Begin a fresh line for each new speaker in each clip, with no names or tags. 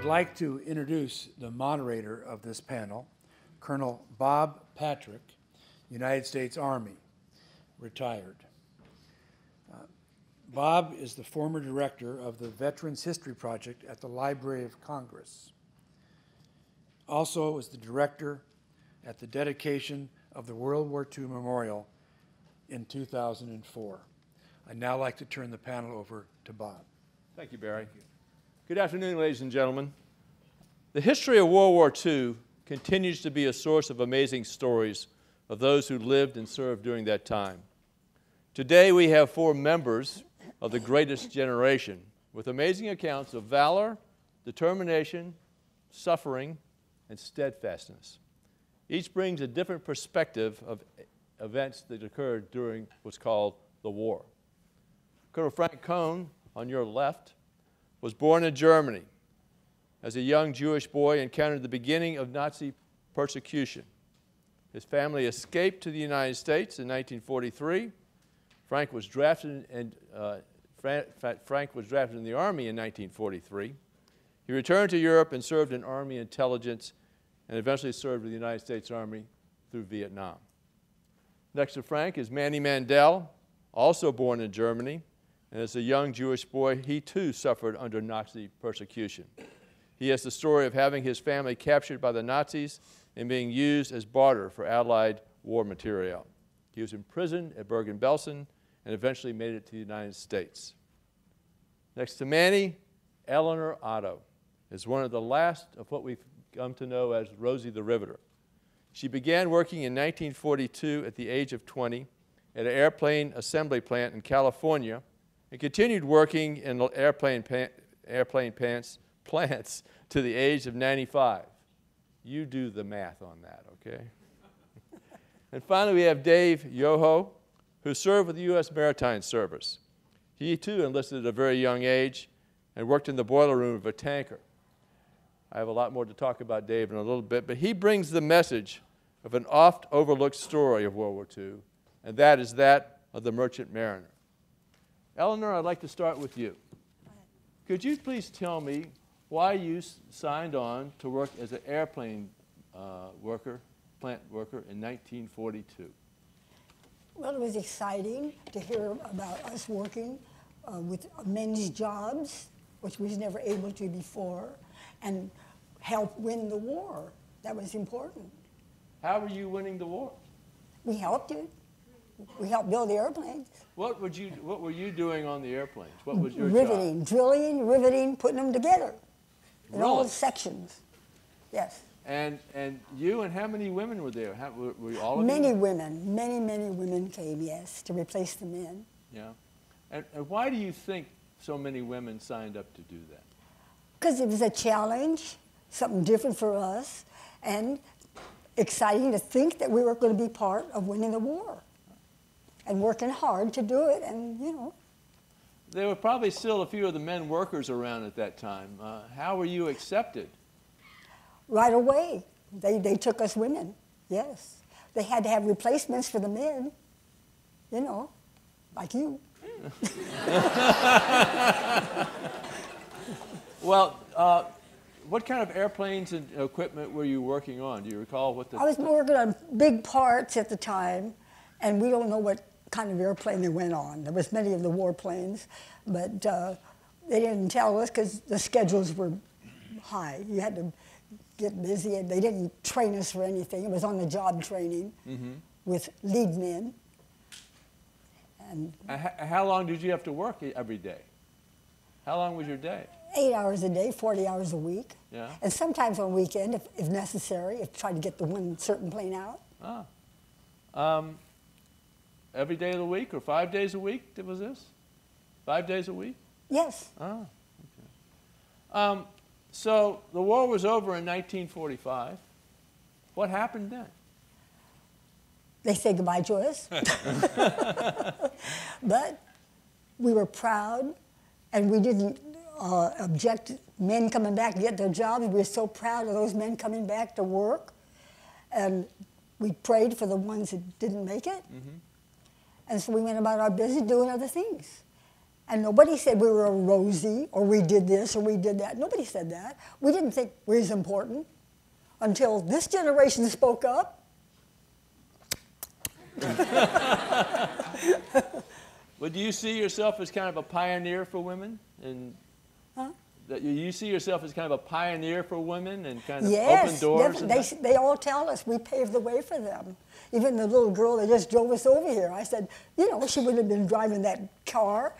would like to introduce the moderator of this panel, Colonel Bob Patrick, United States Army, retired. Uh, Bob is the former director of the Veterans History Project at the Library of Congress. Also is the director at the dedication of the World War II Memorial in 2004. I'd now like to turn the panel over to Bob.
Thank you, Barry. Good afternoon, ladies and gentlemen. The history of World War II continues to be a source of amazing stories of those who lived and served during that time. Today, we have four members of the greatest generation with amazing accounts of valor, determination, suffering, and steadfastness. Each brings a different perspective of events that occurred during what's called the war. Colonel Frank Cohn, on your left, was born in Germany. As a young Jewish boy, encountered the beginning of Nazi persecution. His family escaped to the United States in 1943. Frank was drafted, and uh, Frank was drafted in the Army in 1943. He returned to Europe and served in Army intelligence and eventually served with the United States Army through Vietnam. Next to Frank is Manny Mandel, also born in Germany. And as a young Jewish boy, he too suffered under Nazi persecution. He has the story of having his family captured by the Nazis and being used as barter for Allied war material. He was imprisoned at Bergen-Belsen and eventually made it to the United States. Next to Manny, Elinor Otto is one of the last of what we've come to know as Rosie the Riveter. She began working in 1942 at the age of 20 at an airplane assembly plant in California and continued working in airplane, airplane pants, plants to the age of 95. You do the math on that, okay? and finally, we have Dave Yoho, who served with the U.S. Maritime Service. He too enlisted at a very young age and worked in the boiler room of a tanker. I have a lot more to talk about Dave in a little bit, but he brings the message of an oft overlooked story of World War II, and that is that of the merchant mariner. Elinor, I'd like to start with you. Could you please tell me why you signed on to work as an airplane uh, worker, plant worker in 1942?
Well, it was exciting to hear about us working uh, with men's jobs, which we was never able to before, and help win the war. That was important.
How were you winning the war?
We helped it. We helped build the airplanes.
What would you? What were you doing on the airplanes? What was your
riveting,
job?
drilling, riveting, putting them together in
really?
all sections. Yes.
And and you and how many women were there? How, were, were all of
many
you?
women, many many women came. Yes, to replace the men.
Yeah. And, and why do you think so many women signed up to do that?
Because it was a challenge, something different for us, and exciting to think that we were going to be part of winning the war and working hard to do it, and you know.
There were probably still a few of the men workers around at that time. Uh, how were you accepted?
Right away. They, they took us women, yes. They had to have replacements for the men, you know, like you.
well, uh, what kind of airplanes and equipment were you working on? Do you recall what the?
I was working on big parts at the time, and we don't know what kind of airplane they went on. There was many of the warplanes, but uh, they didn't tell us because the schedules were high. You had to get busy, and they didn't train us for anything. It was on the job training mm-hmm. with lead men.
And how long did you have to work every day? How long was your day?
Eight hours a day, 40 hours a week.
Yeah.
And sometimes on weekend, if, if necessary, if trying to get the one certain plane out.
Ah. Um, every day of the week or five days a week It was this? Five days a week?
Yes.
Ah, okay. Um, so the war was over in 1945. What happened then?
They said goodbye to us. but we were proud and we didn't uh, object men coming back to get their jobs. We were so proud of those men coming back to work. And we prayed for the ones that didn't make it. Mm-hmm. And so we went about our business doing other things. And nobody said we were a Rosie or we did this or we did that. Nobody said that. We didn't think we was important until this generation spoke up.
Well, do you see yourself as kind of a pioneer for women? And? That you, see yourself as kind of a pioneer for women and kind of
Yes,
open doors? and
they, they all tell us we paved the way for them. Even the little girl that just drove us over here, I said, you know, she would have been driving that car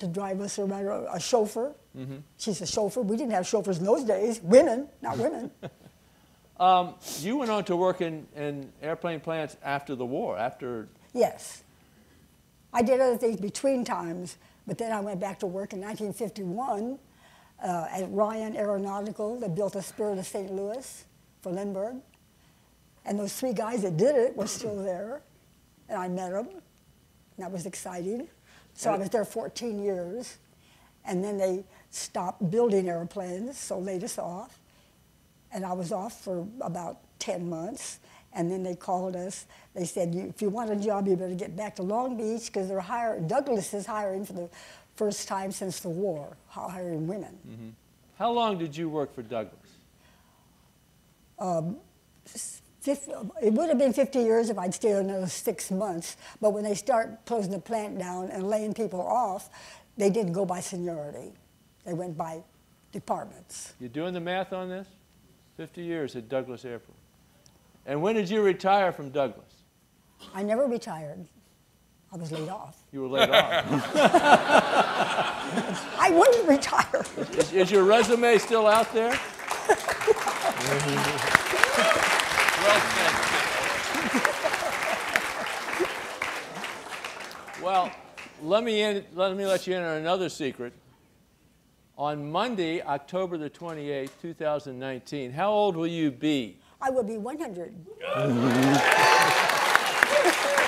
to drive us around, a a chauffeur.
Mm-hmm.
She's a chauffeur. We didn't have chauffeurs in those days, women, not women.
Um, you went on to work in, in airplane plants after the war, after
yes. I did other things between times, but then I went back to work in 1951 uh, at Ryan Aeronautical. They built a Spirit of St. Louis for Lindbergh. And those three guys that did it were still there. And I met them. And that was exciting. So I was there 14 years. And then they stopped building airplanes, so laid us off. And I was off for about 10 months. And then they called us. They said, if you want a job, you better get back to Long Beach because they're hiring, Douglas is hiring for the first time since the war, hiring women. Mm-hmm.
how long did you work for Douglas?
Um, fif- It would have been 50 years if I'd stayed another six months, but when they start closing the plant down and laying people off, they didn't go by seniority. They went by departments.
You doing the math on this? 50 years at Douglas Airport. And when did you retire from Douglas?
I never retired. I was laid off.
You were laid off.
I wouldn't retire.
Is, is your resume still out there? well Well, let me, in, let me let you in on another secret. On Monday, October the 28th, 2019, how old will you be?
I would be 100.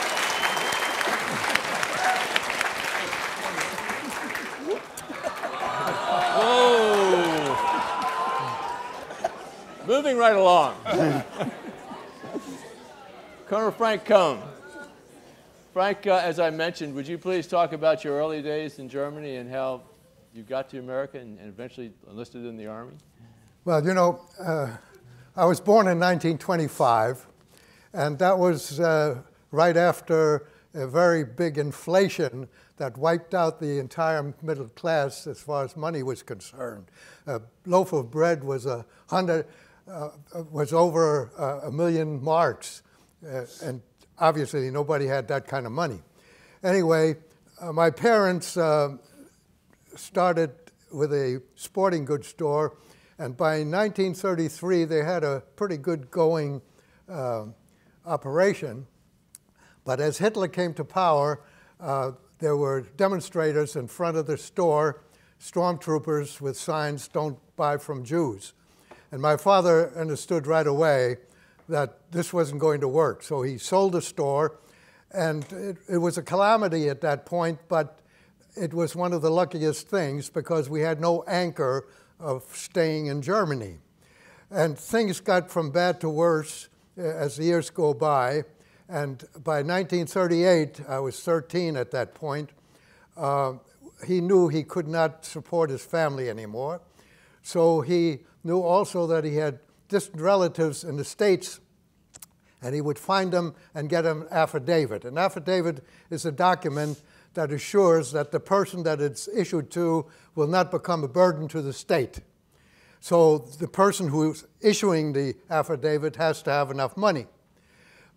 Moving right along. Colonel Frank Cohn. Frank, uh, as I mentioned, would you please talk about your early days in Germany and how you got to America and, and eventually enlisted in the Army?
Well, you know, uh, I was born in 1925, and that was uh, right after a very big inflation that wiped out the entire middle class as far as money was concerned. A loaf of bread was a hundred, was over uh, a million marks, uh, and obviously nobody had that kind of money. Anyway, uh, my parents uh, started with a sporting goods store, and by 1933 they had a pretty good going uh, operation. But as Hitler came to power, uh, there were demonstrators in front of the store, stormtroopers with signs, don't buy from Jews. And my father understood right away that this wasn't going to work. So he sold the store, and it, it was a calamity at that point, but it was one of the luckiest things because we had no anchor of staying in Germany. And things got from bad to worse uh, as the years go by. And by 1938, I was 13 at that point, uh, he knew he could not support his family anymore. So he knew also that he had distant relatives in the States, and he would find them and get an affidavit. An affidavit is a document that assures that the person that it's issued to will not become a burden to the state. So the person who's issuing the affidavit has to have enough money.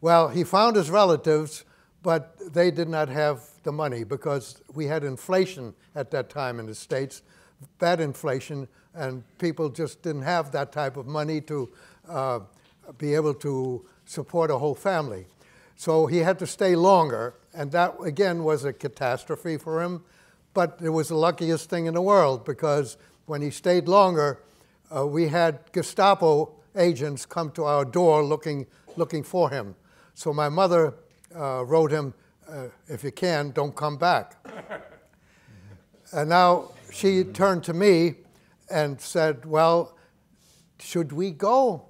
Well, he found his relatives, but they did not have the money because we had inflation at that time in the States, bad inflation, and people just didn't have that type of money to uh, be able to support a whole family. So he had to stay longer, and that again was a catastrophe for him. But it was the luckiest thing in the world because when he stayed longer, uh, we had Gestapo agents come to our door looking, looking for him. So my mother uh, wrote him, uh, if you can, don't come back. and now she turned to me and said, well, should we go?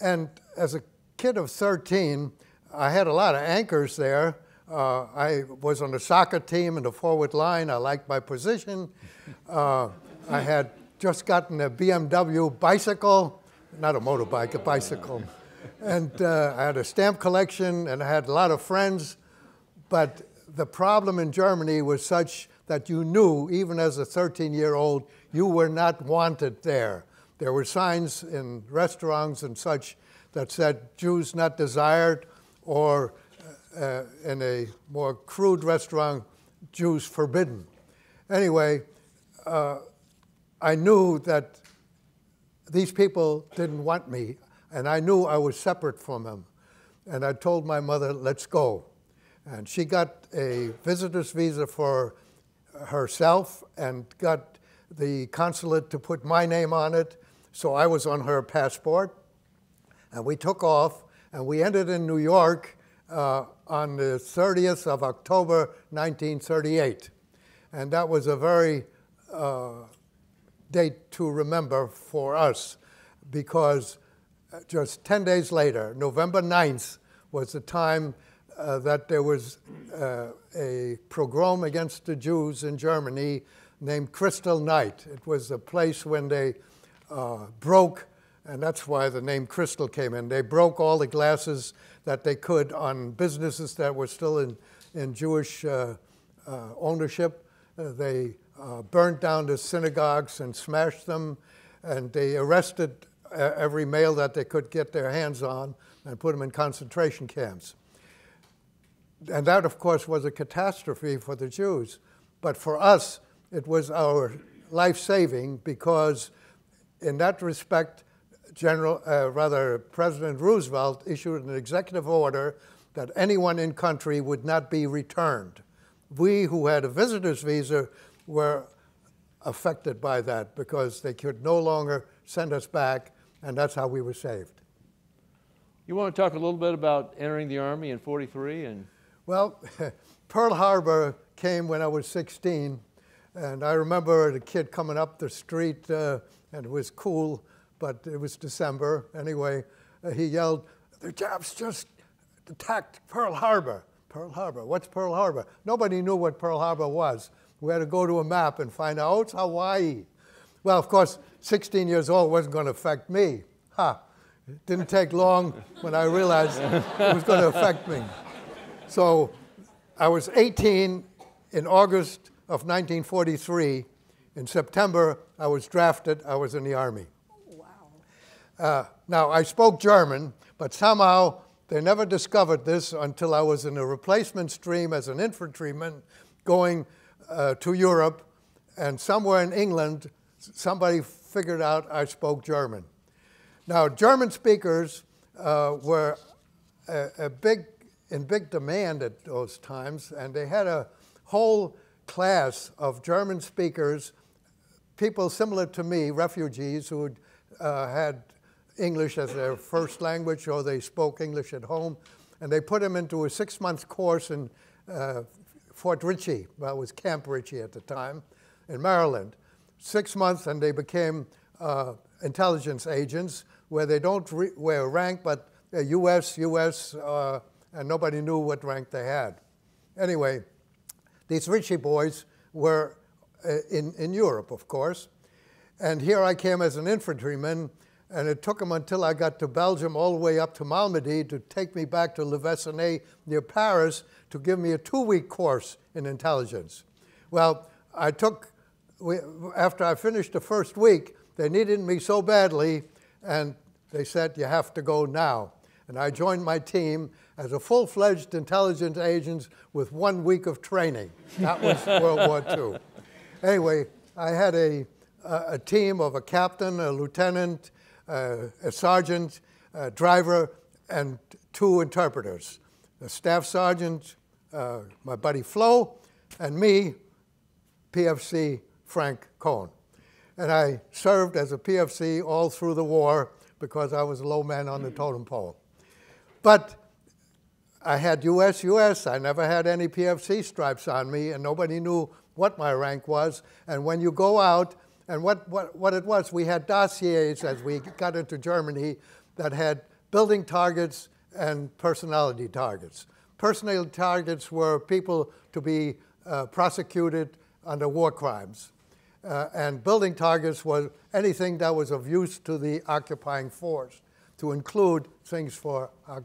And as a kid of 13, I had a lot of anchors there, Uh, I was on the soccer team in the forward line. I liked my position. Uh, I had just gotten a BMW bicycle, not a motorbike, a bicycle. And uh, I had a stamp collection and I had a lot of friends. But the problem in Germany was such that you knew, even as a 13 year old, you were not wanted there. There were signs in restaurants and such that said Jews not desired, or uh, in a more crude restaurant, Jews forbidden. Anyway, uh, I knew that these people didn't want me, and I knew I was separate from them. And I told my mother, let's go. And she got a visitor's visa for herself and got the consulate to put my name on it. So I was on her passport. And we took off, and we ended in New York uh, on the 30th of October 1938. And that was a very uh, date to remember for us because just 10 days later, November 9th, was the time uh, that there was uh, a pogrom against the Jews in Germany named Crystal Night. It was a place when they uh, broke, and that's why the name Crystal came in. They broke all the glasses that they could on businesses that were still in, in Jewish uh, uh, ownership. Uh, they burned down the synagogues and smashed them, and they arrested every male that they could get their hands on and put them in concentration camps. And that, of course, was a catastrophe for the Jews. But for us, it was our life saving because, in that respect, General, uh, rather, President Roosevelt issued an executive order that anyone in country would not be returned. We who had a visitor's visa were affected by that because they could no longer send us back, and that's how we were saved.
You want to talk a little bit about entering the Army in 43 and
well, Pearl Harbor came when I was 16, and I remember a kid coming up the street, uh, and it was cool, but it was December. Anyway, uh, he yelled, The Japs just attacked Pearl Harbor. Pearl Harbor, what's Pearl Harbor? Nobody knew what Pearl Harbor was. We had to go to a map and find out, oh, it's Hawaii. Well, of course, 16 years old wasn't going to affect me. Ha! It didn't take long when I realized it was going to affect me. So I was 18 in August of 1943. In September, I was drafted. I was in the Army.
Wow.
Uh, now, I spoke German, but somehow they never discovered this until I was in a replacement stream as an infantryman going uh, to Europe. And somewhere in England, somebody figured out I spoke German. Now, German speakers uh, were a, a big in big demand at those times, and they had a whole class of German speakers, people similar to me, refugees who uh, had English as their first language or they spoke English at home, and they put them into a six-month course in uh, Fort Ritchie, well, it was Camp Ritchie at the time, in Maryland. Six months, and they became uh, intelligence agents, where they don't wear rank, but U.S., U.S., uh, and nobody knew what rank they had. Anyway, these Ritchie boys were uh, in, in Europe, of course, and here I came as an infantryman, and it took them until I got to Belgium, all the way up to Malmedy, to take me back to Le Vésinet near Paris to give me a two-week course in intelligence. Well, I took, after I finished the first week, they needed me so badly, and they said, you have to go now. And I joined my team, as a full-fledged intelligence agent with one week of training. That was World War II. Anyway, I had a, a, team of a captain, a lieutenant, uh, a sergeant, a driver, and two interpreters. The staff sergeant, uh, my buddy Flo, and me, PFC Frank Cohn. And I served as a PFC all through the war because I was a low man on the totem pole. But I had US, US. I never had any PFC stripes on me, and nobody knew what my rank was. And when you go out, and what, what, what it was, we had dossiers as we got into Germany that had building targets and personality targets. Personality targets were people to be uh, prosecuted under war crimes. Uh, and building targets was anything that was of use to the occupying force, to include things for uh,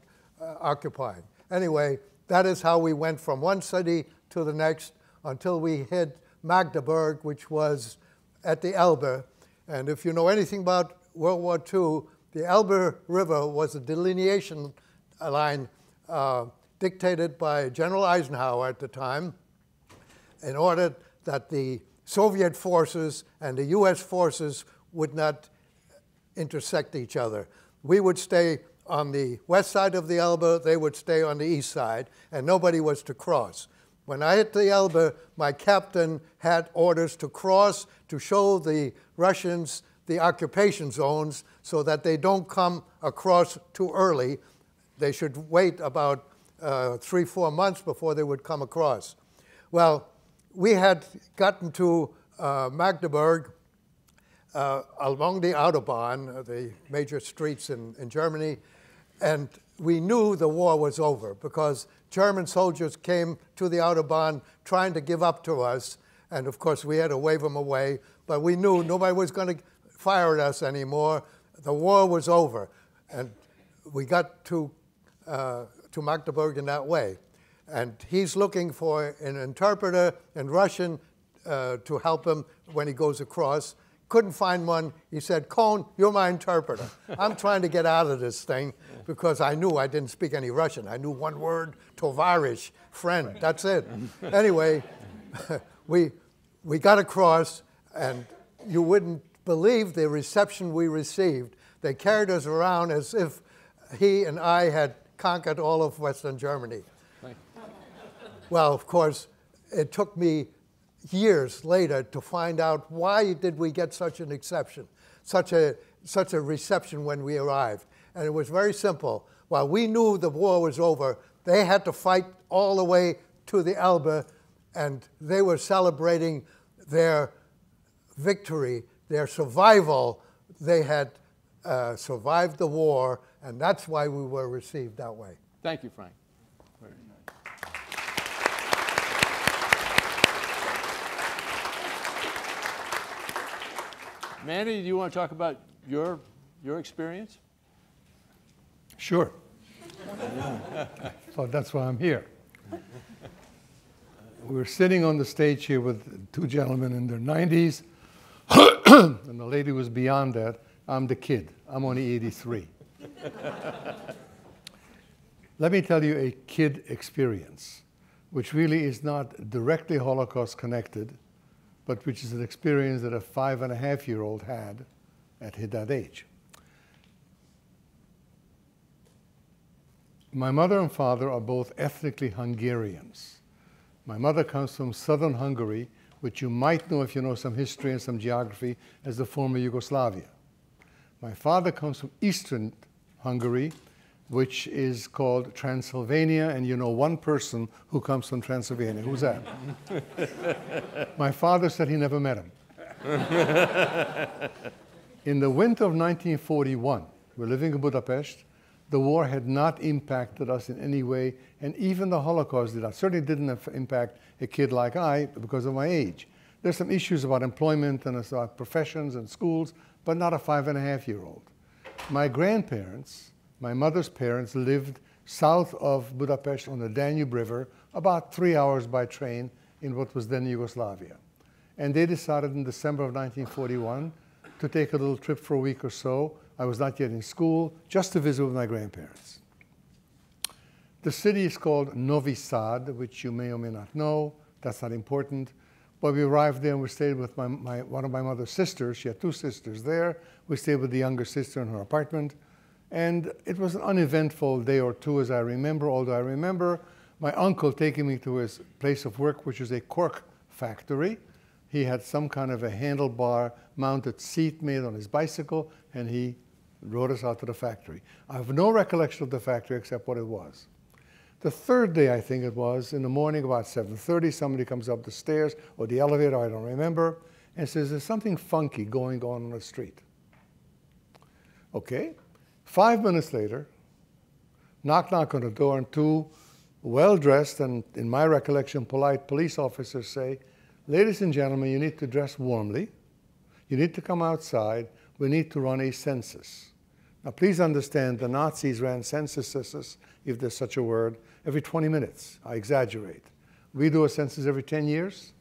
occupying. Anyway, that is how we went from one city to the next until we hit Magdeburg, which was at the Elbe. And if you know anything about World War II, the Elbe River was a delineation line uh, dictated by General Eisenhower at the time in order that the Soviet forces and the US forces would not intersect each other. We would stay on the west side of the Elbe, they would stay on the east side, and nobody was to cross. When I hit the Elbe, my captain had orders to cross to show the Russians the occupation zones so that they don't come across too early. They should wait about uh, three, four months before they would come across. Well, we had gotten to uh, Magdeburg uh, along the Autobahn, uh, the major streets in, in Germany, and we knew the war was over because German soldiers came to the Autobahn trying to give up to us, and of course we had to wave them away, but we knew nobody was going to fire at us anymore. The war was over, and we got to, uh, to Magdeburg in that way and he's looking for an interpreter in Russian uh, to help him when he goes across. Couldn't find one. He said, Cohn, you're my interpreter. I'm trying to get out of this thing because I knew I didn't speak any Russian. I knew one word, tovarish, friend. That's it. anyway, we, we got across, and you wouldn't believe the reception we received. They carried us around as if he and I had conquered all of Western Germany. Well, of course, it took me years later to find out why did we get such an exception, such a, such a reception when we arrived. And it was very simple. While we knew the war was over, they had to fight all the way to the Elbe, and they were celebrating their victory, their survival. They had uh, survived the war, and that's why we were received that way.
Thank you, Frank. Manny, do you want to talk about your, your experience?
Sure. so that's why I'm here. We're sitting on the stage here with two gentlemen in their 90s, and the lady was beyond that. I'm the kid. I'm only 83. Let me tell you a kid experience, which really is not directly Holocaust connected, but which is an experience that a five and a half year old had at that age. My mother and father are both ethnically Hungarians. My mother comes from southern Hungary, which you might know if you know some history and some geography as the former Yugoslavia. My father comes from eastern Hungary, which is called Transylvania, and you know one person who comes from Transylvania. Who's that? My father said he never met him. in the winter of 1941, we're living in Budapest. The war had not impacted us in any way, and even the Holocaust did not. Certainly didn't impact a kid like I because of my age. There's some issues about employment and about uh, professions and schools, but not a five and a half year old. My grandparents, my mother's parents lived south of Budapest on the Danube River, about three hours by train in what was then Yugoslavia. And they decided in December of 1941 to take a little trip for a week or so. I was not yet in school, just to visit with my grandparents. The city is called Novi Sad, which you may or may not know. That's not important. But we arrived there and we stayed with my, my, one of my mother's sisters. She had two sisters there. We stayed with the younger sister in her apartment. And it was an uneventful day or two, as I remember, although I remember my uncle taking me to his place of work, which is a cork factory. He had some kind of a handlebar mounted seat made on his bicycle, and he rode us out to the factory. I have no recollection of the factory except what it was. The third day, I think it was, in the morning about 7.30, somebody comes up the stairs or the elevator, I don't remember, and says, there's something funky going on on the street. Okay, Five minutes later, knock, knock on the door, and two well dressed, and in my recollection, polite police officers say, Ladies and gentlemen, you need to dress warmly. You need to come outside. We need to run a census. Now, please understand the Nazis ran censuses, if there's such a word, every 20 minutes. I exaggerate. We do a census every 10 years.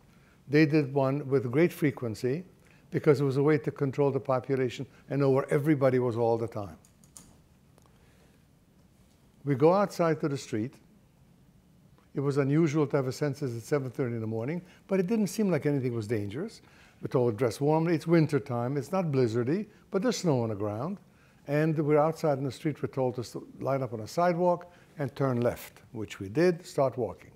They did one with great frequency because it was a way to control the population and know where everybody was all the time. We go outside to the street. It was unusual to have a census at 7.30 in the morning, but it didn't seem like anything was dangerous. We're told dress warmly. It's winter time. It's not blizzardy, but there's snow on the ground. And we're outside in the street. We're told to line up on a sidewalk and turn left, which we did, start walking.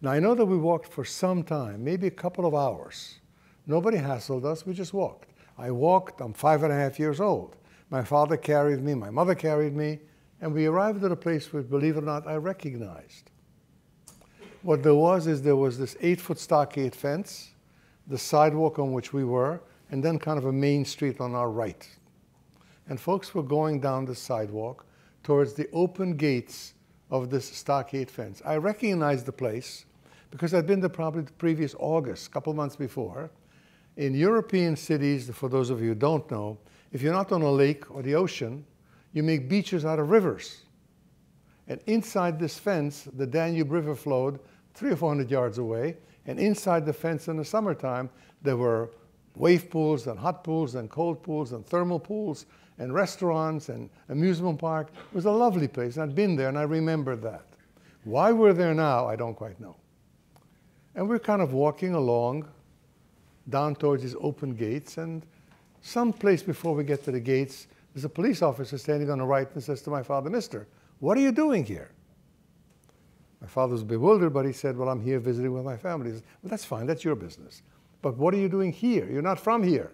Now, I know that we walked for some time, maybe a couple of hours. Nobody hassled us, we just walked. I walked, I'm five and a half years old. My father carried me, my mother carried me, and we arrived at a place where, believe it or not, I recognized. What there was is there was this eight foot stockade fence, the sidewalk on which we were, and then kind of a main street on our right. And folks were going down the sidewalk towards the open gates of this stockade fence. I recognized the place because I'd been there probably the previous August, a couple months before. In European cities, for those of you who don't know, if you're not on a lake or the ocean, you make beaches out of rivers. And inside this fence, the Danube River flowed three or four hundred yards away. And inside the fence in the summertime, there were wave pools and hot pools and cold pools and thermal pools and restaurants and amusement park. It was a lovely place. I'd been there and I remembered that. Why we're there now, I don't quite know. And we're kind of walking along down towards these open gates. And someplace before we get to the gates, there's a police officer standing on the right and says to my father, Mister, what are you doing here? My father was bewildered, but he said, Well, I'm here visiting with my family. He Said, well, that's fine, that's your business. But what are you doing here? You're not from here.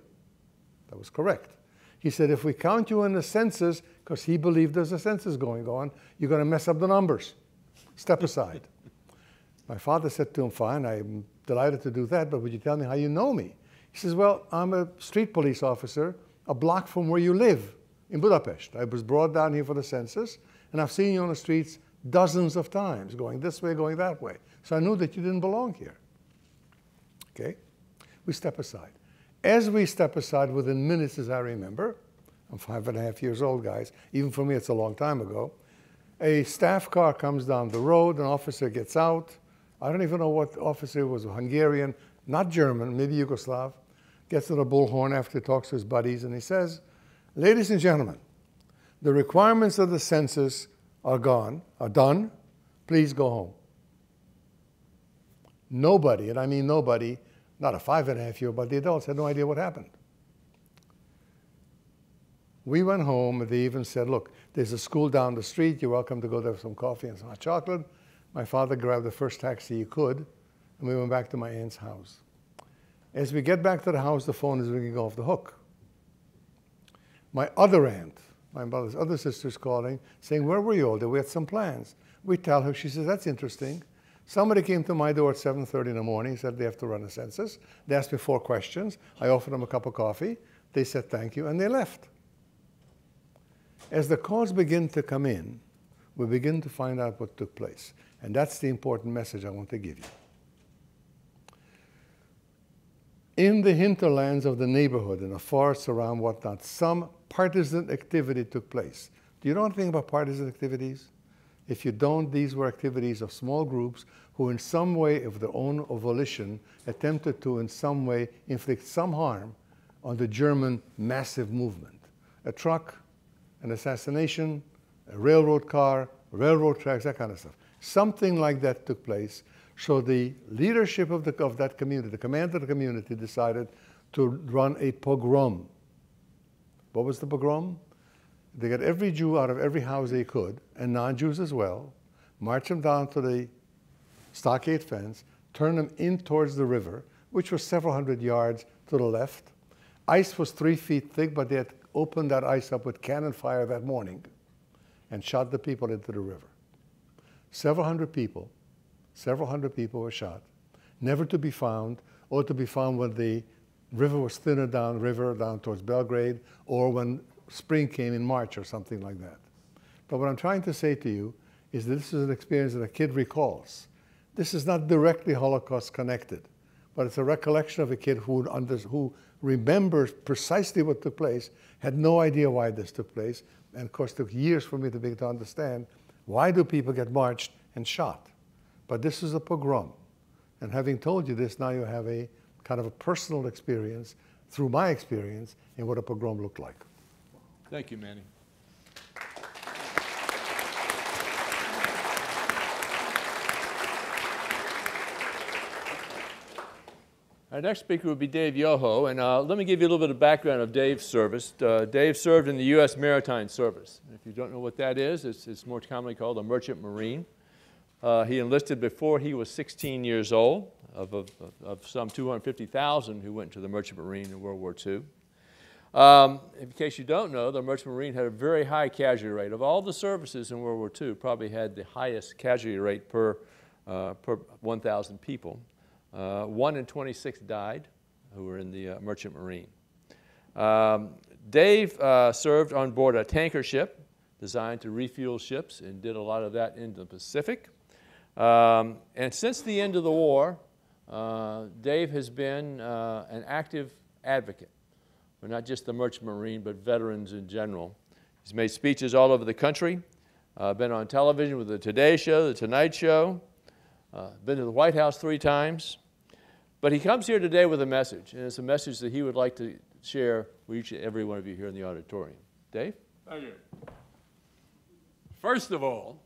That was correct. He said, If we count you in the census, because he believed there's a census going on, you're going to mess up the numbers. Step aside. my father said to him, Fine, I'm delighted to do that, but would you tell me how you know me? He says, Well, I'm a street police officer a block from where you live in Budapest. I was brought down here for the census, and I've seen you on the streets dozens of times, going this way, going that way. So I knew that you didn't belong here. Okay? We step aside. As we step aside, within minutes, as I remember, I'm five and a half years old, guys. Even for me, it's a long time ago. A staff car comes down the road, an officer gets out. I don't even know what officer was, Hungarian, not German, maybe Yugoslav gets to the bullhorn after he talks to his buddies, and he says, Ladies and gentlemen, the requirements of the census are gone, are done. Please go home. Nobody, and I mean nobody, not a five and a half year, old, but the adults had no idea what happened. We went home, and they even said, Look, there's a school down the street. You're welcome to go there for some coffee and some hot chocolate. My father grabbed the first taxi he could, and we went back to my aunt's house. As we get back to the house, the phone is ringing off the hook. My other aunt, my mother's other sister's calling, saying, Where were you all day? We had some plans. We tell her, she says, That's interesting. Somebody came to my door at 7.30 in the morning, said they have to run a census. They asked me four questions. I offered them a cup of coffee. They said thank you, and they left. As the calls begin to come in, we begin to find out what took place. And that's the important message I want to give you. in the hinterlands of the neighborhood, in the forests around whatnot, some partisan activity took place. Do you know anything about partisan activities? If you don't, these were activities of small groups who, in some way, of their own volition, attempted to, in some way, inflict some harm on the German massive movement. A truck, an assassination, a railroad car, railroad tracks, that kind of stuff. Something like that took place so the leadership of, the, of that community, the command of the community, decided to run a pogrom. What was the pogrom? They got every Jew out of every house they could, and non-Jews as well, marched them down to the stockade fence, turned them in towards the river, which was several hundred yards to the left. Ice was three feet thick, but they had opened that ice up with cannon fire that morning and shot the people into the river. Several hundred people Several hundred people were shot, never to be found, or to be found when the river was thinner down river down towards Belgrade, or when spring came in March or something like that. But what I'm trying to say to you is that this is an experience that a kid recalls. This is not directly Holocaust connected, but it's a recollection of a kid who, under, who remembers precisely what took place, had no idea why this took place, and of course took years for me to begin to understand why do people get marched and shot. But this is a pogrom. And having told you this, now you have a kind of a personal experience through my experience in what a pogrom looked like.
Thank you, Manny. Our next speaker will be Dave Yoho, and uh, let me give you a little bit of background of Dave's service. Uh, Dave served in the U.S. Maritime Service. If you don't know what that is, it's, it's more commonly called a merchant marine. Uh, he enlisted before he was 16 years old, of, of, of some 250,000 who went to the merchant marine in World War II. Um, in case you don't know, the merchant marine had a very high casualty rate. Of all the services in World War II, probably had the highest casualty rate per, uh, per 1,000 people. Uh, one in 26 died who were in the uh, merchant marine. Um, Dave uh, served on board a tanker ship designed to refuel ships and did a lot of that in the Pacific. Um, and since the end of the war, uh, Dave has been uh, an active advocate not just the merchant marine, but veterans in general. He's made speeches all over the country, uh, been on television with the Today Show, the Tonight Show, uh, been to the White House three times. But he comes here today with a message, and it's a message that he would like to share with each and every one of you here in the auditorium. Dave?
Thank you. First of all,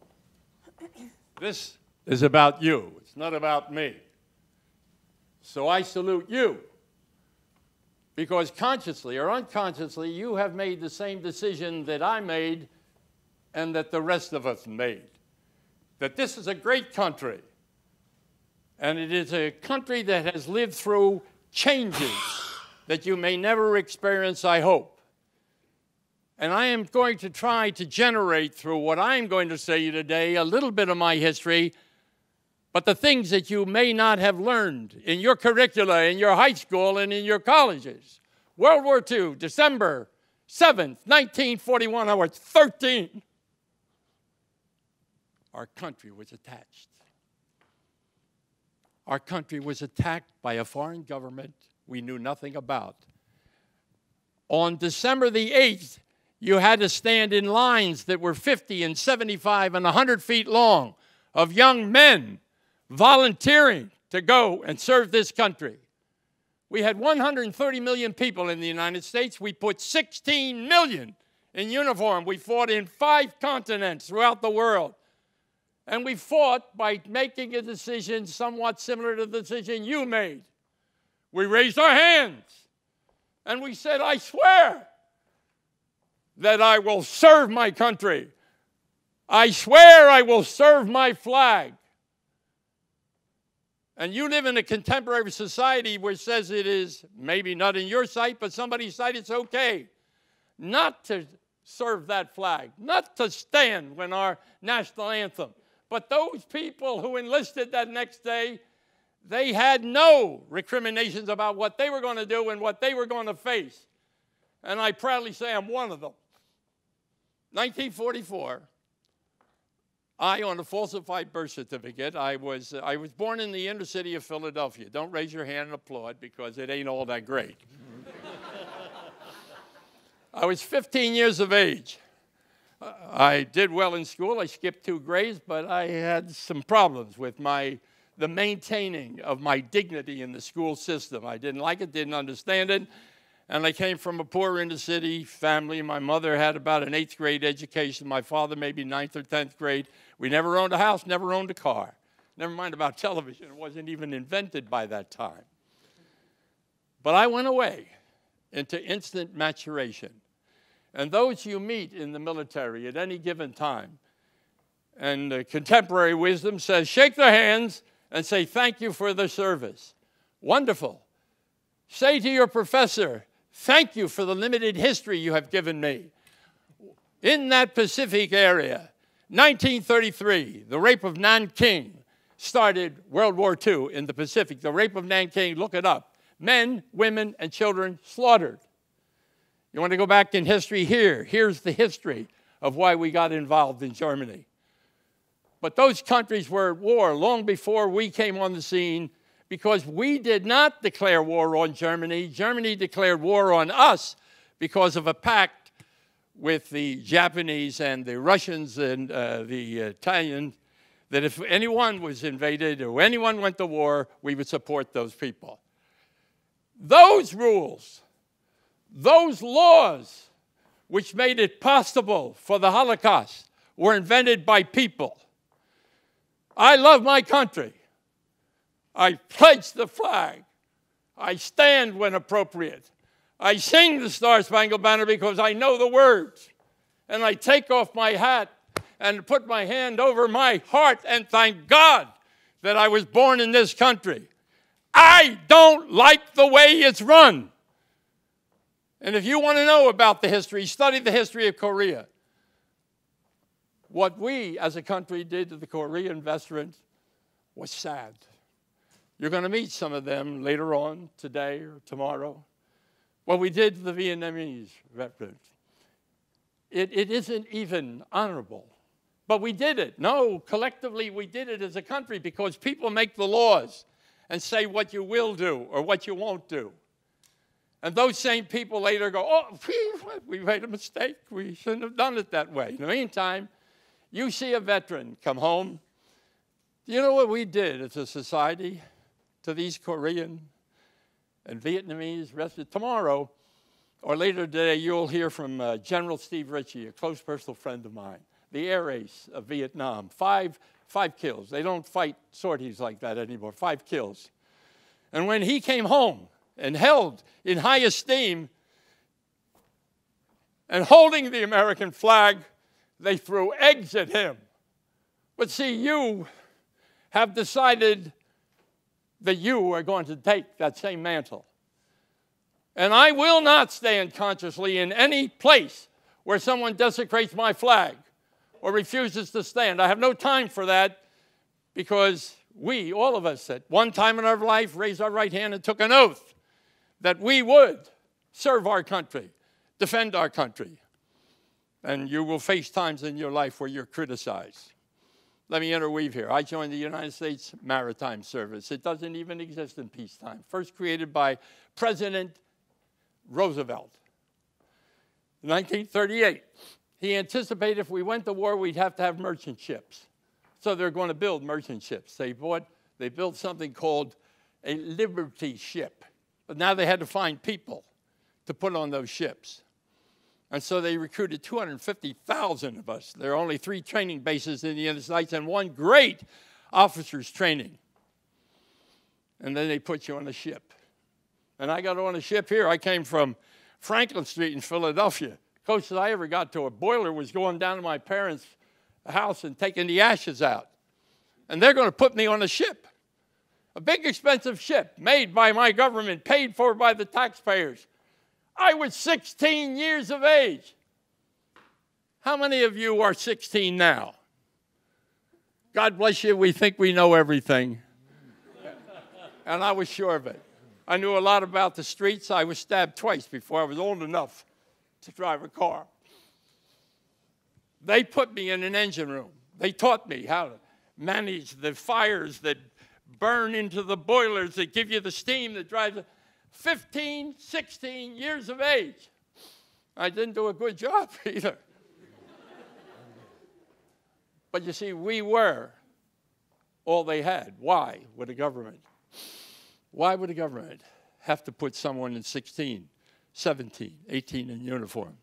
this is about you. It's not about me. So I salute you because consciously or unconsciously, you have made the same decision that I made and that the rest of us made. That this is a great country and it is a country that has lived through changes that you may never experience, I hope. And I am going to try to generate through what I'm going to say today a little bit of my history, but the things that you may not have learned in your curricula, in your high school, and in your colleges. World War II, December 7th, 1941, I was 13. Our country was attached. Our country was attacked by a foreign government we knew nothing about. On December the 8th, you had to stand in lines that were 50 and 75 and 100 feet long of young men volunteering to go and serve this country. We had 130 million people in the United States. We put 16 million in uniform. We fought in five continents throughout the world. And we fought by making a decision somewhat similar to the decision you made. We raised our hands and we said, I swear that I will serve my country. I swear I will serve my flag. And you live in a contemporary society which says it is maybe not in your sight, but somebody's sight, it's okay not to serve that flag, not to stand when our national anthem but those people who enlisted that next day, they had no recriminations about what they were going to do and what they were going to face. And I proudly say I'm one of them. 1944, I, on a falsified birth certificate, I was, I was born in the inner city of Philadelphia. Don't raise your hand and applaud because it ain't all that great. I was 15 years of age. I did well in school. I skipped two grades, but I had some problems with my the maintaining of my dignity in the school system. I didn't like it, didn't understand it. And I came from a poor inner city family. My mother had about an eighth grade education. My father, maybe ninth or tenth grade. We never owned a house, never owned a car. Never mind about television, it wasn't even invented by that time. But I went away into instant maturation. And those you meet in the military at any given time, and uh, contemporary wisdom says, shake their hands and say, thank you for the service. Wonderful. Say to your professor, thank you for the limited history you have given me. In that Pacific area, 1933, the rape of Nanking started World War II in the Pacific. The rape of Nanking, look it up. Men, women, and children slaughtered. You want to go back in history here? Here's the history of why we got involved in Germany. But those countries were at war long before we came on the scene because we did not declare war on Germany. Germany declared war on us because of a pact with the Japanese and the Russians and uh, the Italians that if anyone was invaded or anyone went to war, we would support those people. Those rules, those laws, which made it possible for the Holocaust, were invented by people. I love my country. I pledge the flag. I stand when appropriate. I sing the Star Spangled Banner because I know the words. And I take off my hat and put my hand over my heart and thank God that I was born in this country. I don't like the way it's run. And if you want to know about the history, study the history of Korea. What we as a country did to the Korean veterans was sad. You're going to meet some of them later on today or tomorrow. What we did to the Vietnamese veterans. It, it isn't even honorable. But we did it. No, collectively we did it as a country because people make the laws and say what you will do or what you won't do. And those same people later go, oh, we made a mistake. We shouldn't have done it that way. In the meantime, you see a veteran come home. Do you know what we did as a society to these Korean and Vietnamese residents? Tomorrow or later today, you'll hear from uh, General Steve Ritchie, a close personal friend of mine the air ace of Vietnam. Five, five kills. They don't fight sorties like that anymore. Five kills. And when he came home and held in high esteem and holding the American flag, they threw eggs at him. But see, you have decided that you are going to take that same mantle. And I will not stand consciously in any place where someone desecrates my flag or refuses to stand. I have no time for that because we, all of us, at one time in our life raised our right hand and took an oath that we would serve our country, defend our country. And you will face times in your life where you're criticized. Let me interweave here. I joined the United States Maritime Service. It doesn't even exist in peacetime. First created by President Roosevelt in 1938 he anticipated if we went to war, we'd have to have merchant ships. So they're going to build merchant ships. They bought, they built something called a Liberty ship. But now they had to find people to put on those ships. And so they recruited 250,000 of us. There are only three training bases in the United States and one great officers training. And then they put you on a ship. And I got on a ship here. I came from Franklin Street in Philadelphia closest I ever got to a boiler was going down to my parents' house and taking the ashes out. And they're going to put me on a ship, a big expensive ship made by my government, paid for by the taxpayers. I was 16 years of age. How many of you are 16 now? God bless you, we think we know everything. and I was sure of it. I knew a lot about the streets. I was stabbed twice before I was old enough to drive a car. They put me in an engine room. They taught me how to manage the fires that burn into the boilers that give you the steam that drives 15, 16 years of age. I didn't do a good job either. but you see, we were all they had. Why would a government? Why would a government have to put someone in 16 17, 18 in uniform,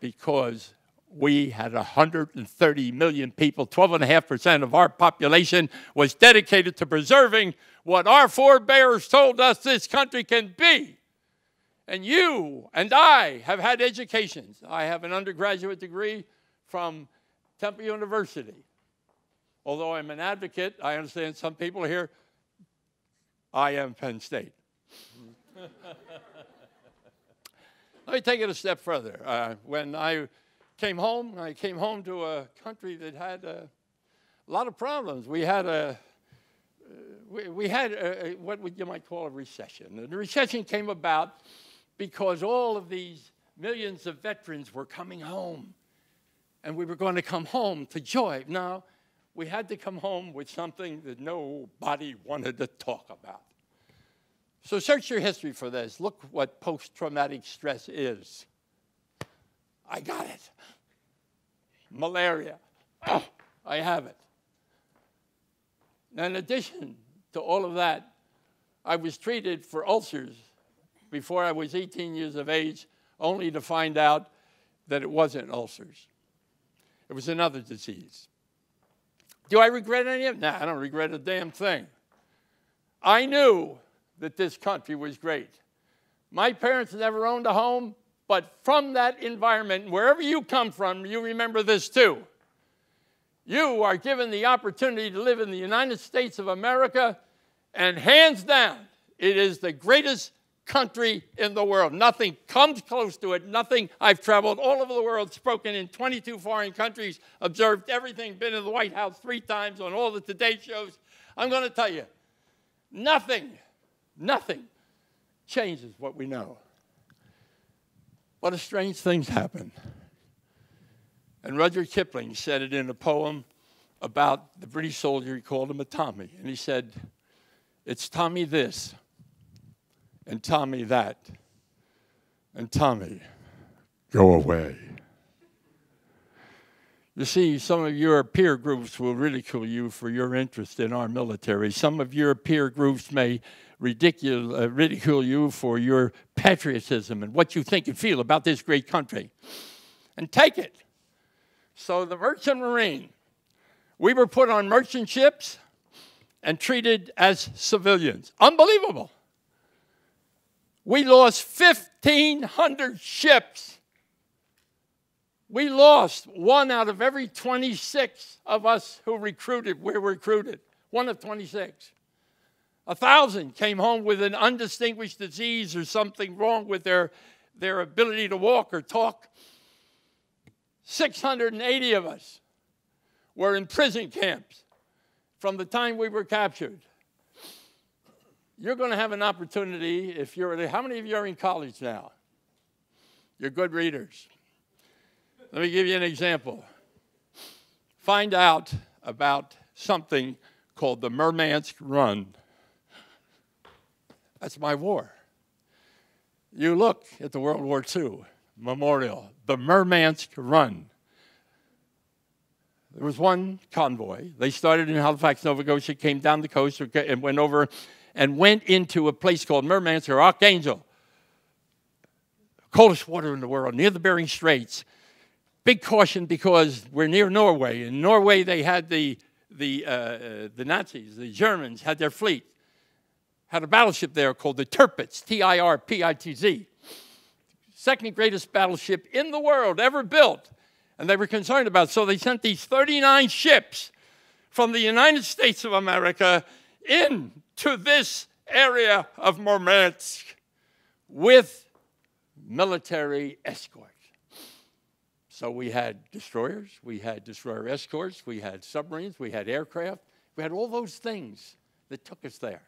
because we had 130 million people, 12.5% of our population was dedicated to preserving what our forebears told us this country can be. And you and I have had educations. I have an undergraduate degree from Temple University. Although I'm an advocate, I understand some people here, I am Penn State. Let me take it a step further. Uh, when I came home, I came home to a country that had a lot of problems. We had a uh, we, had a, what you might call a recession. And the recession came about because all of these millions of veterans were coming home. And we were going to come home to joy. Now, we had to come home with something that nobody wanted to talk about. So search your history for this. Look what post traumatic stress is. I got it. Malaria. Oh, I have it. Now, in addition to all of that, I was treated for ulcers before I was 18 years of age, only to find out that it wasn't ulcers. It was another disease. Do I regret any of it? Nah, I don't regret a damn thing. I knew that this country was great. My parents never owned a home, but from that environment, wherever you come from, you remember this too. You are given the opportunity to live in the United States of America, and hands down, it is the greatest country in the world. Nothing comes close to it. Nothing. I've traveled all over the world, spoken in 22 foreign countries, observed everything, been in the White House three times on all the Today shows. I'm going to tell you, nothing, nothing changes what we know. But a strange things happen. And Rudyard Kipling said it in a poem about the British soldier. He called him a Tommy. And he said, It's Tommy this, and Tommy that, and Tommy, go away. You see, some of your peer groups will ridicule you for your interest in our military. Some of your peer groups may ridicule, uh, ridicule you for your patriotism and what you think and feel about this great country. And take it. So, the merchant marine, we were put on merchant ships and treated as civilians. Unbelievable. We lost 1,500 ships. We lost one out of every 26 of us who recruited, were recruited. One of 26. A thousand came home with an undistinguished disease or something wrong with their, their ability to walk or talk. 680 of us were in prison camps from the time we were captured. You're going to have an opportunity if you're, how many of you are in college now? You're good readers. Let me give you an example. Find out about something called the Murmansk Run. That's my war. You look at the World War II memorial, the Murmansk Run. There was one convoy. They started in Halifax, Nova Scotia, came down the coast and went over and went into a place called Murmansk or Archangel. Coldest water in the world, near the Bering Straits. Big caution because we're near Norway. In Norway, they had the, the, uh, uh, the Nazis, the Germans, had their fleet had a battleship there called the Tirpitz, T I R P I T Z. Second greatest battleship in the world ever built. And they were concerned about it. So they sent these 39 ships from the United States of America into this area of Murmansk with military escort. So we had destroyers, we had destroyer escorts, we had submarines, we had aircraft, we had all those things that took us there.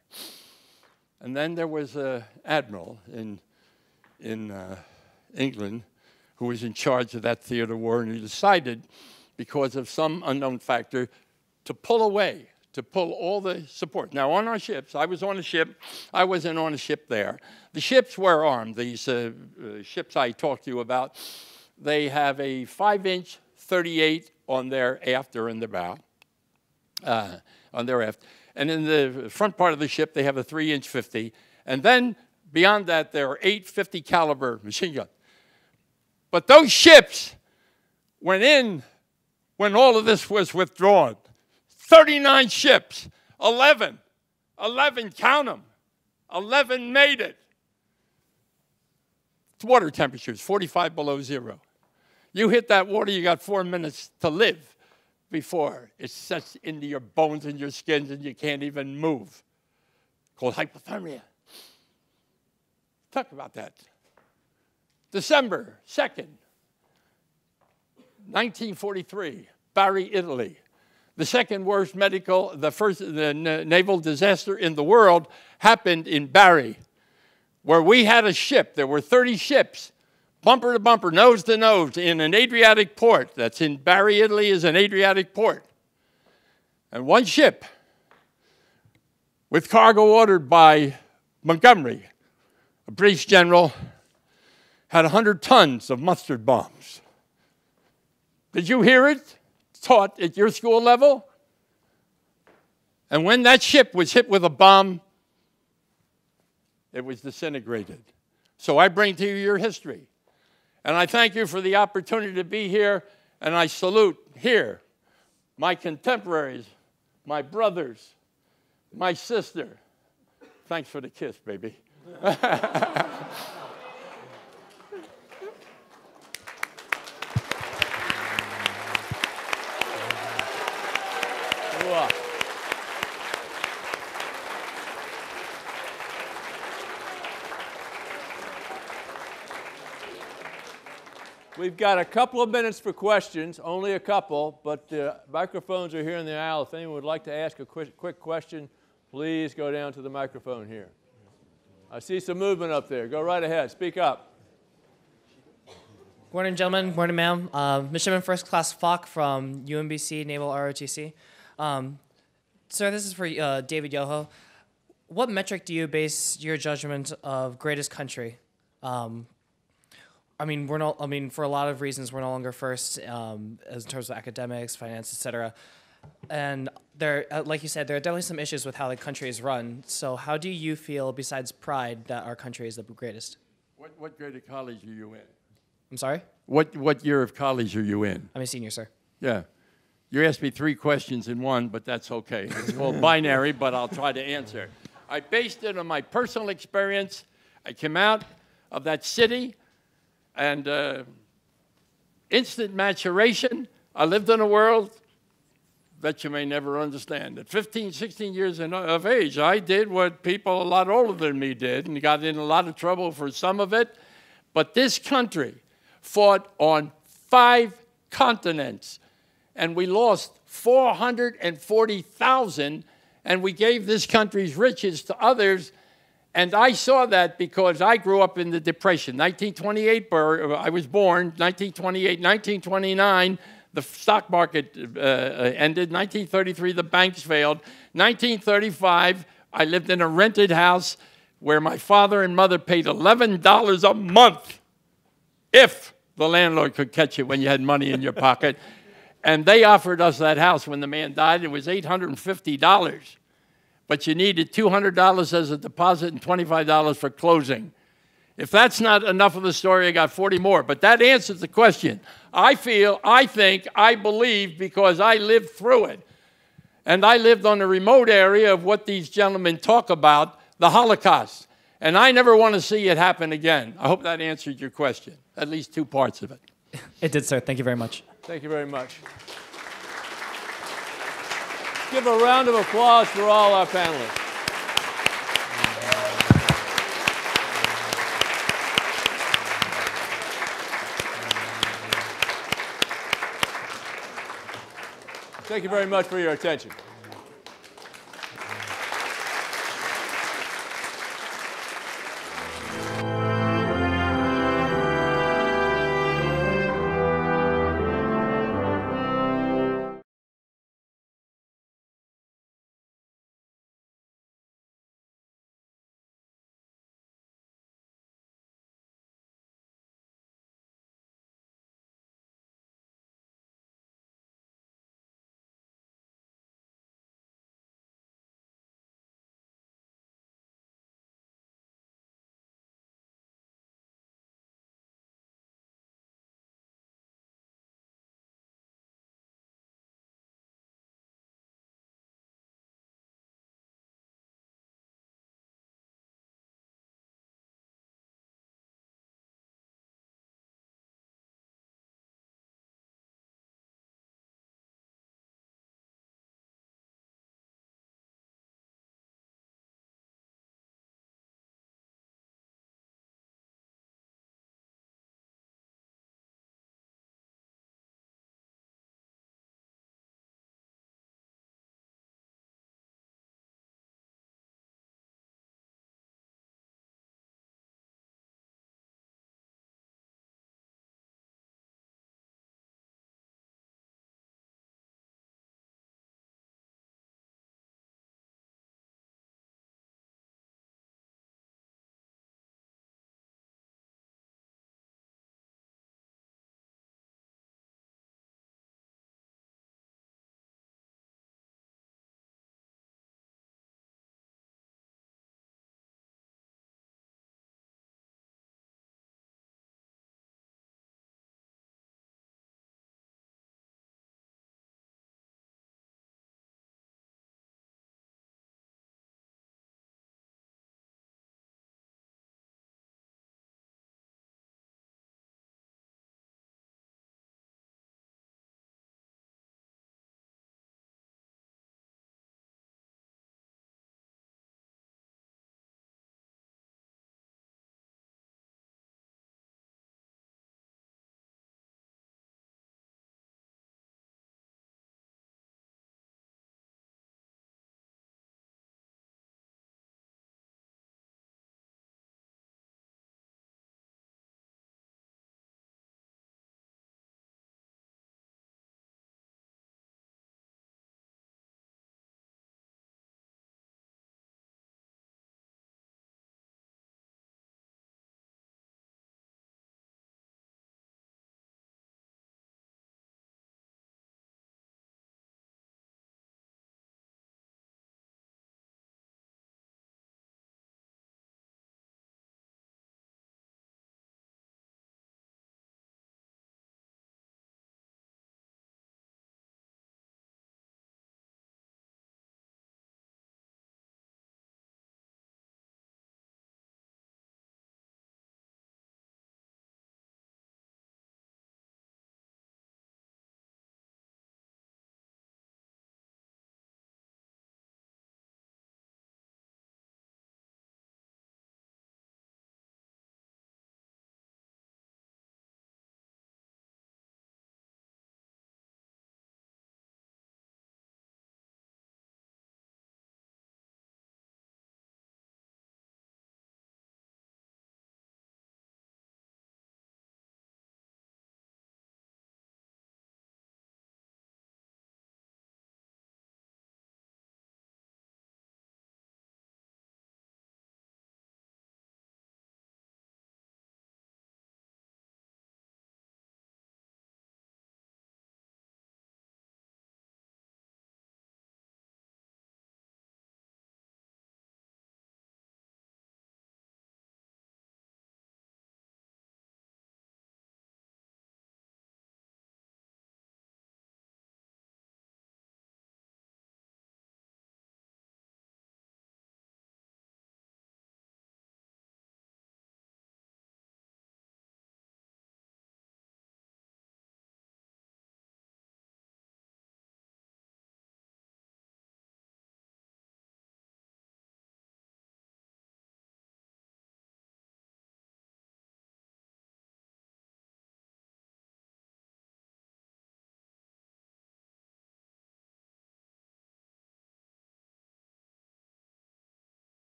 And then there was an admiral in, in uh, England who was in charge of that theater war, and he decided, because of some unknown factor, to pull away, to pull all the support. Now, on our ships, I was on a ship, I wasn't on a ship there. The ships were armed, these uh, uh, ships I talked to you about. They have a 5 inch 38 on their aft and their bow, uh, on their aft. And in the front part of the ship, they have a 3 inch 50. And then beyond that, there are eight 50 caliber machine guns. But those ships went in when all of this was withdrawn. 39 ships, 11, 11, count them, 11 made it. It's water temperatures, 45 below zero. You hit that water, you got four minutes to live before it sets into your bones and your skins and you can't even move, called hypothermia. Talk about that. December 2nd, 1943, Bari, Italy. The second worst medical, the first the naval disaster in the world happened in Bari, where we had a ship. There were 30 ships bumper to bumper, nose to nose, in an Adriatic port. That's in Bari, Italy, is an Adriatic port. And one ship with cargo ordered by Montgomery, a British general, had 100 tons of mustard bombs. Did you hear it taught at your school level? And when that ship was hit with a bomb, it was disintegrated. So I bring to you your history. And I thank you for the opportunity to be here, and I salute here my contemporaries, my brothers, my sister. Thanks for the kiss, baby. Wow.
We've got a couple of minutes for questions, only a couple, but the microphones are here in the aisle. If anyone would like to ask a quick, quick question, please go down to the microphone here. I see some movement up there. Go right ahead. Speak up.
Good morning, gentlemen. Good morning, ma'am. Uh, Midshipman First Class Falk from UMBC Naval ROTC. Um, sir, this is for uh, David Yoho. What metric do you base your judgment of greatest country? Um, I mean, we're not. I mean, for a lot of reasons, we're no longer first um, as in terms of academics, finance, etc. And there, uh, like you said, there are definitely some issues with how the country is run. So, how do you feel, besides pride, that our country is the greatest?
What, what grade of college are you in?
I'm sorry.
What, what year of college are you in?
I'm a senior, sir.
Yeah. You asked me three questions in one, but that's okay. It's called binary, but I'll try to answer. I based it on my personal experience. I came out of that city and uh, instant maturation. I lived in a world that you may never understand. At 15, 16 years of age, I did what people a lot older than me did and got in a lot of trouble for some of it. But this country fought on five continents and we lost 440,000 and we gave this country's riches to others and I saw that because I grew up in the Depression. 1928, I was born, 1928, 1929, the stock market uh, ended. 1933, the banks failed. 1935, I lived in a rented house where my father and mother paid $11 a month if the landlord could catch you when you had money in your pocket. And they offered us that house when the man died. It was $850 but you needed $200 as a deposit and $25 for closing. If that's not enough of the story, I got 40 more. But that answers the question. I feel, I think, I believe because I lived through it. And I lived on a remote area of what these gentlemen talk about the Holocaust. And I never want to see it happen again. I hope that answered your question, at least two parts of it.
It did, sir. Thank you very much.
Thank you very much. Give a round of applause for all our panelists. Thank you very much for your attention.